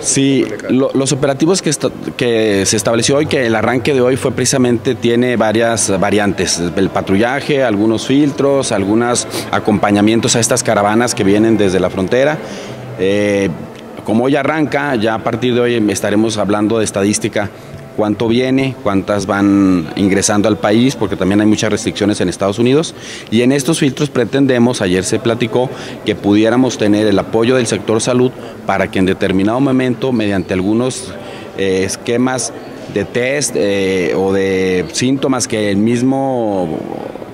Sí, los operativos que, que se estableció hoy, que el arranque de hoy fue precisamente, tiene varias variantes, el patrullaje, algunos filtros, algunos acompañamientos a estas caravanas que vienen desde la frontera. Eh, como hoy arranca, ya a partir de hoy estaremos hablando de estadística cuánto viene, cuántas van ingresando al país, porque también hay muchas restricciones en Estados Unidos. Y en estos filtros pretendemos, ayer se platicó, que pudiéramos tener el apoyo del sector salud para que en determinado momento, mediante algunos eh, esquemas de test eh, o de síntomas que el mismo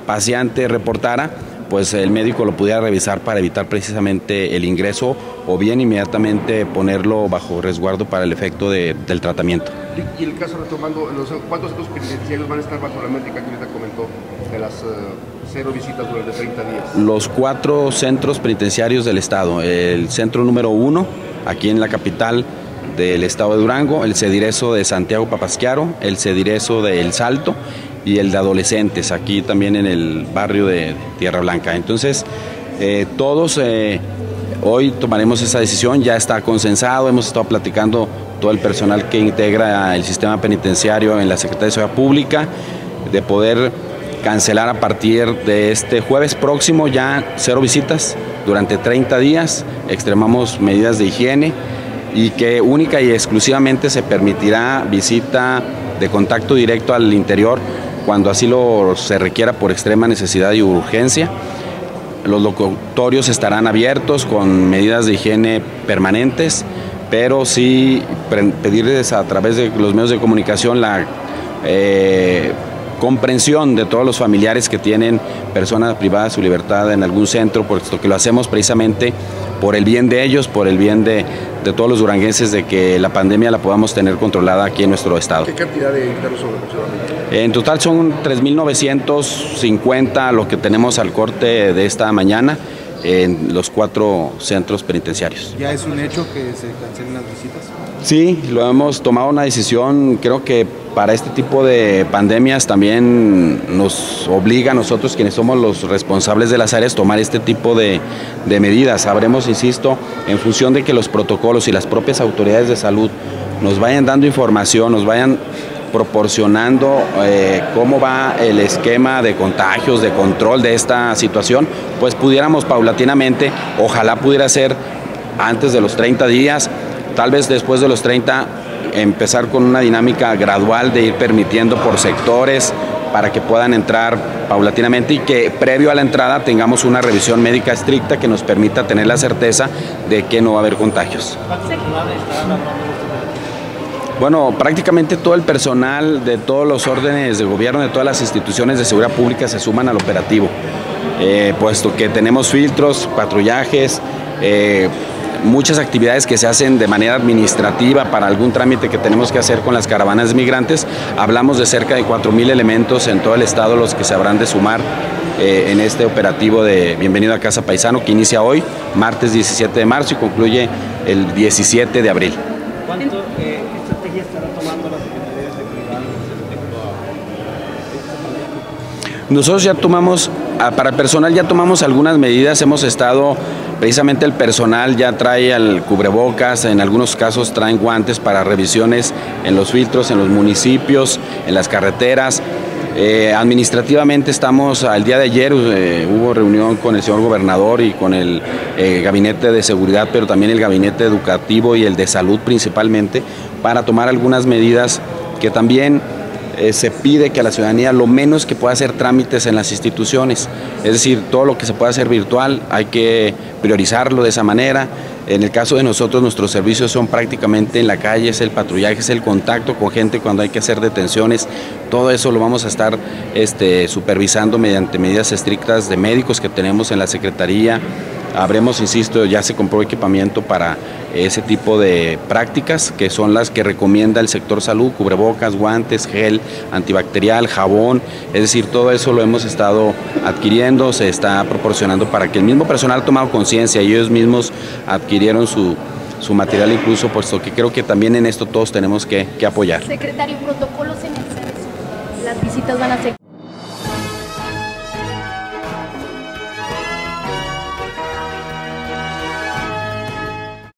paciente reportara, pues el médico lo pudiera revisar para evitar precisamente el ingreso o bien inmediatamente ponerlo bajo resguardo para el efecto del tratamiento. Y, el caso retomando, ¿cuántos centros penitenciarios van a estar bajo la médica que ahorita comentó de las eh, cero visitas durante 30 días? Los cuatro centros penitenciarios del estado, el centro número uno, aquí en la capital, del estado de Durango, el Cedirezo de Santiago Papasquiaro, el Cedirezo de El Salto y el de adolescentes, aquí también en el barrio de Tierra Blanca. Entonces, eh, todos eh, hoy tomaremos esa decisión, ya está consensado, hemos estado platicando todo el personal que integra el sistema penitenciario en la Secretaría de Seguridad Pública, de poder cancelar a partir de este jueves próximo ya cero visitas durante 30 días, extremamos medidas de higiene y que única y exclusivamente se permitirá visita de contacto directo al interior cuando así lo se requiera por extrema necesidad y urgencia. Los locutorios estarán abiertos con medidas de higiene permanentes, pero sí pedirles a través de los medios de comunicación la eh, comprensión de todos los familiares que tienen personas privadas de su libertad en algún centro, puesto que lo hacemos precisamente por el bien de ellos, por el bien de, todos los duranguenses, de que la pandemia la podamos tener controlada aquí en nuestro estado. ¿Qué cantidad de internos son aproximadamente? En total son 3.950 lo que tenemos al corte de esta mañana en los cuatro centros penitenciarios. ¿Ya es un hecho que se cancelen las visitas? Sí, lo hemos tomado una decisión, creo que para este tipo de pandemias también nos obliga a nosotros, quienes somos los responsables de las áreas, tomar este tipo de, medidas. Sabremos, insisto, en función de que los protocolos y las propias autoridades de salud nos vayan dando información, nos vayan proporcionando eh, cómo va el esquema de contagios, de control de esta situación, pues pudiéramos paulatinamente, ojalá pudiera ser antes de los 30 días, tal vez después de los 30 empezar con una dinámica gradual de ir permitiendo por sectores para que puedan entrar paulatinamente y que previo a la entrada tengamos una revisión médica estricta que nos permita tener la certeza de que no va a haber contagios. Bueno, prácticamente todo el personal de todos los órdenes de gobierno, de todas las instituciones de seguridad pública se suman al operativo, eh, puesto que tenemos filtros, patrullajes, eh, muchas actividades que se hacen de manera administrativa para algún trámite que tenemos que hacer con las caravanas migrantes. Hablamos de cerca de 4.000 elementos en todo el estado los que se habrán de sumar eh, en este operativo de Bienvenido a Casa Paisano que inicia hoy, martes 17 de marzo y concluye el 17 de abril. ¿Cuánto estrategia estará tomando la Secretaría de Seguridad Nosotros ya tomamos, ah, para el personal ya tomamos algunas medidas, hemos estado Precisamente el personal ya trae al cubrebocas, en algunos casos traen guantes para revisiones en los filtros, en los municipios, en las carreteras. Eh, administrativamente estamos, al día de ayer eh, hubo reunión con el señor gobernador y con el eh, gabinete de seguridad, pero también el gabinete educativo y el de salud principalmente, para tomar algunas medidas que también se pide que a la ciudadanía lo menos que pueda hacer trámites en las instituciones, es decir, todo lo que se pueda hacer virtual hay que priorizarlo de esa manera. En el caso de nosotros, nuestros servicios son prácticamente en la calle, es el patrullaje, es el contacto con gente cuando hay que hacer detenciones. Todo eso lo vamos a estar este, supervisando mediante medidas estrictas de médicos que tenemos en la Secretaría, Habremos, insisto, ya se compró equipamiento para ese tipo de prácticas, que son las que recomienda el sector salud, cubrebocas, guantes, gel antibacterial, jabón, es decir, todo eso lo hemos estado adquiriendo, se está proporcionando para que el mismo personal tomado conciencia y ellos mismos adquirieron su, material incluso, puesto que creo que también en esto todos tenemos que, apoyar. Secretario, protocolos en el las visitas van a ser...